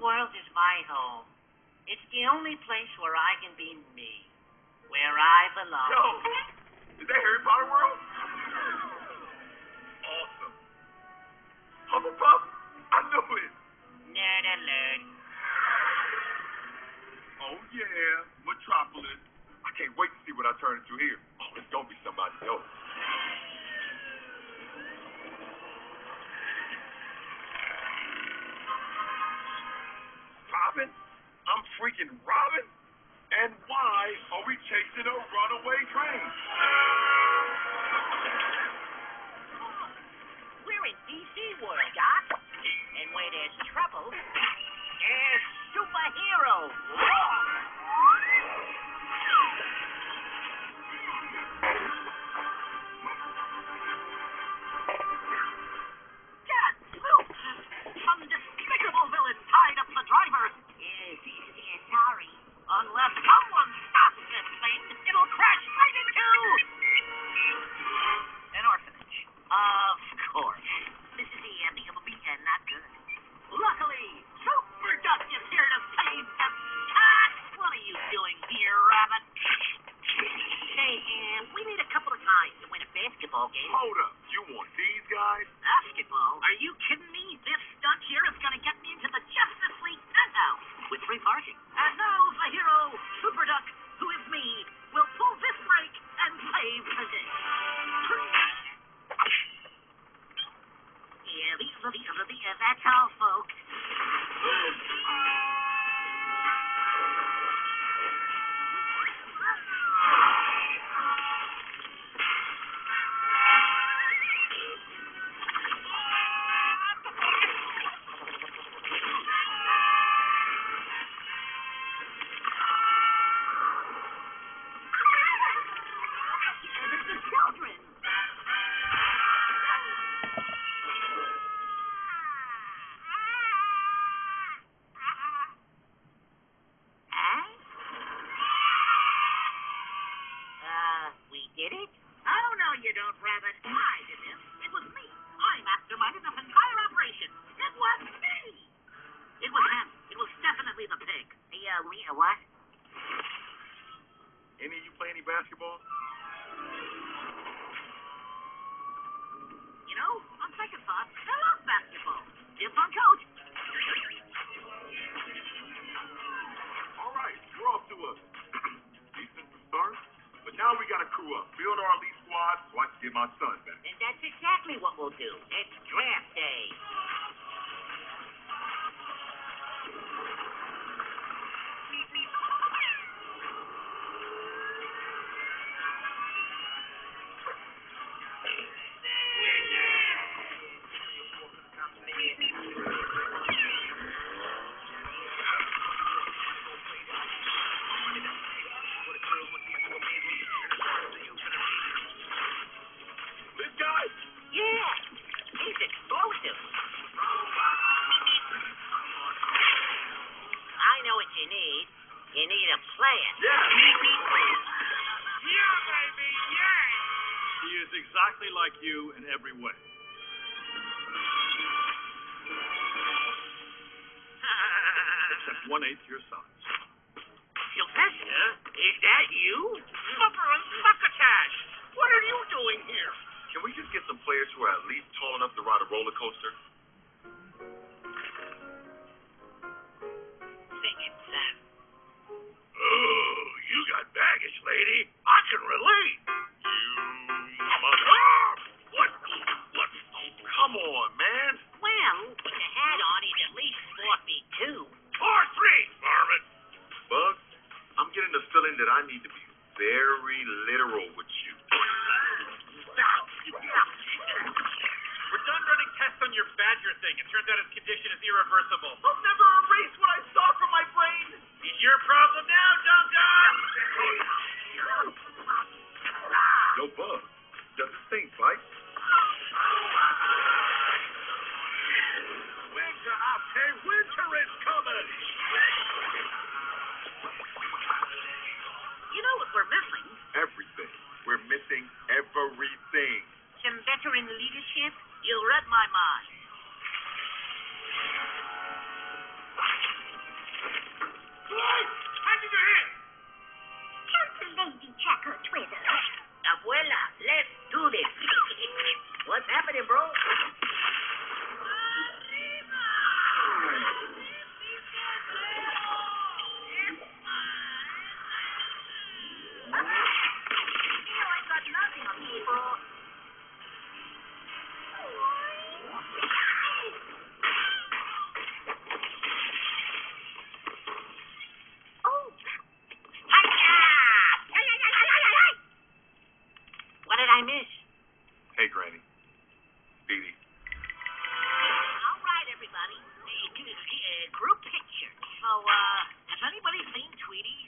world is my home. It's the only place where I can be me, where I belong. Yo, is that Harry Potter world? Awesome. Hufflepuff? I knew it. Nerd alert. Oh yeah, Metropolis. I can't wait to see what I turn into here. Oh, it's gonna be somebody else. Freaking Robin? And why are we chasing a runaway train? We're in DC world, Doc. And where there's trouble, there's superheroes. Basketball game. Hold up. You want these guys? Basketball? Are you kidding me? This stunt here is going to get me into the Justice League penthouse with free parking. And now the hero, Super Duck, who is me, will pull this brake and save the day. Yeah, the, the, the, the, that's all, folks. Rabbit. I did this. It was me. I masterminded this entire operation. It was me. It was him. It was definitely the pig. Yeah, we, uh, what? Any of you play any basketball? You know, on second thought, I get my son back. And that's exactly what we'll do. It's draft day. You need a plan. Yeah. Yeah, baby, yeah! He is exactly like you in every way. Except one eighth your size. Sylvester, is that you? Flipper and Succotash. What are you doing here? Can we just get some players who are at least tall enough to ride a roller coaster? That I need to be very literal with you. We're done running tests on your badger thing. It turns out his condition is irreversible. I'll never erase what I saw from my brain. It's your problem now, Dum Dum! Veteran leadership? You read my mind. Mish. Hey, Granny. Speedy. All right, everybody. Hey, do group picture. So, uh, has anybody seen Tweety?